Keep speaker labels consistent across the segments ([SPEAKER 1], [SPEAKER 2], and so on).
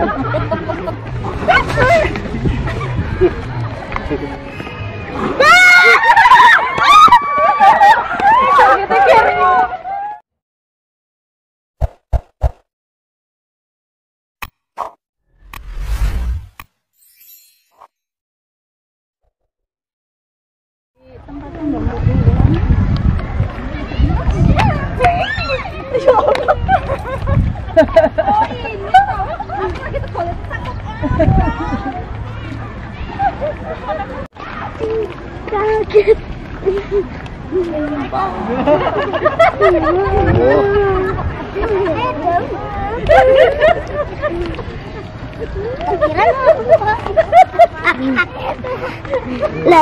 [SPEAKER 1] Bakit? Bakit? Bakit? Lah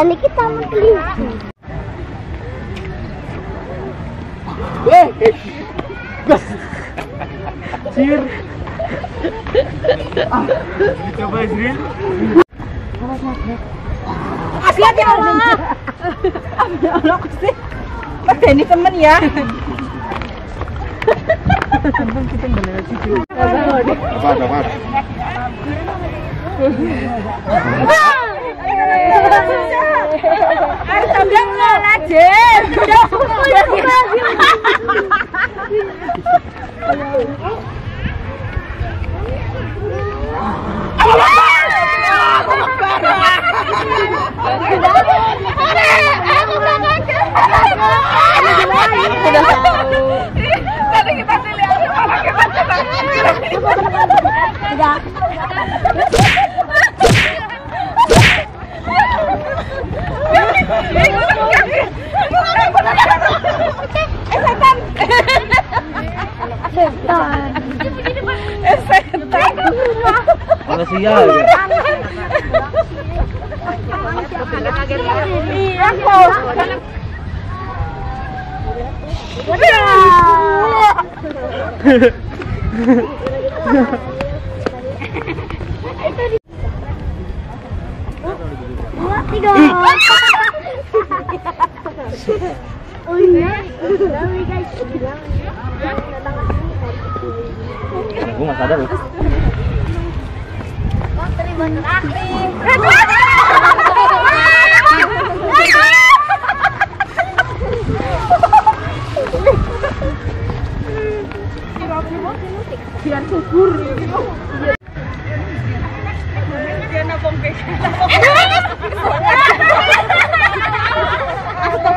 [SPEAKER 1] ini kita mau kelinci.
[SPEAKER 2] Cir. Coba.
[SPEAKER 3] Kasihan ya Allah. Ya Allah aku sih. Mas ini temen ya.
[SPEAKER 2] Apa apa?
[SPEAKER 3] Harus sambil ngelajen. Tadi kita dilihat orang kita
[SPEAKER 1] Setan.
[SPEAKER 2] Makasih ya.
[SPEAKER 3] Iya kok.
[SPEAKER 1] Dua, tiga. Oh guys.
[SPEAKER 2] Gue nggak sadar loh.
[SPEAKER 3] Biar subur. vamos ver se
[SPEAKER 2] tá Eu tô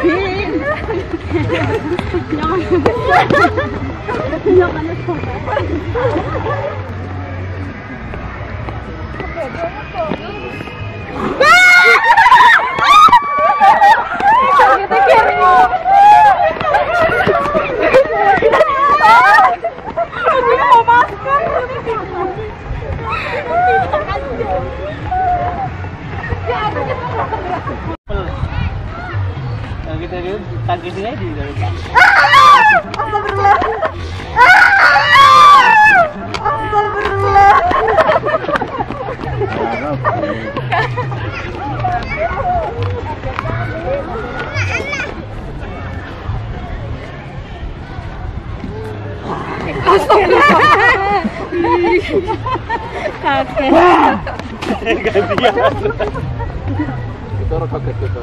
[SPEAKER 2] querendo. Não, não, tangkisin aja di dalam. Gantian. Kita orang kaget kita.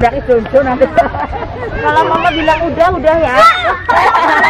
[SPEAKER 3] Dari Jojo nanti. Kalau mama bilang udah, udah ya.